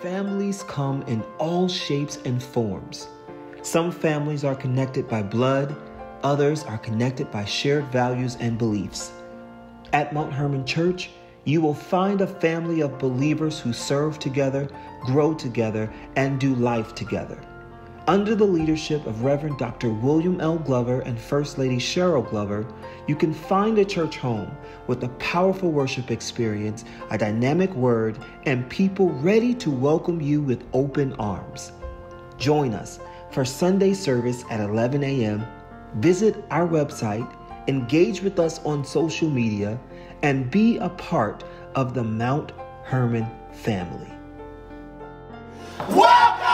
Families come in all shapes and forms. Some families are connected by blood, others are connected by shared values and beliefs. At Mount Hermon Church, you will find a family of believers who serve together, grow together, and do life together. Under the leadership of Reverend Dr. William L. Glover and First Lady Cheryl Glover, you can find a church home with a powerful worship experience, a dynamic word, and people ready to welcome you with open arms. Join us for Sunday service at 11 a.m. Visit our website, engage with us on social media, and be a part of the Mount Hermon family. Welcome!